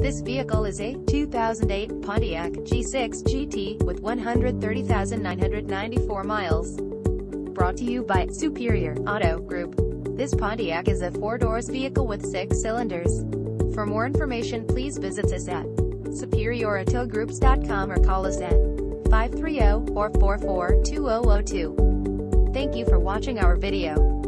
This vehicle is a 2008 Pontiac G6 GT with 130,994 miles. Brought to you by Superior Auto Group. This Pontiac is a four-doors vehicle with six cylinders. For more information please visit us at superiorautogroups.com or call us at 530-444-2002. Thank you for watching our video.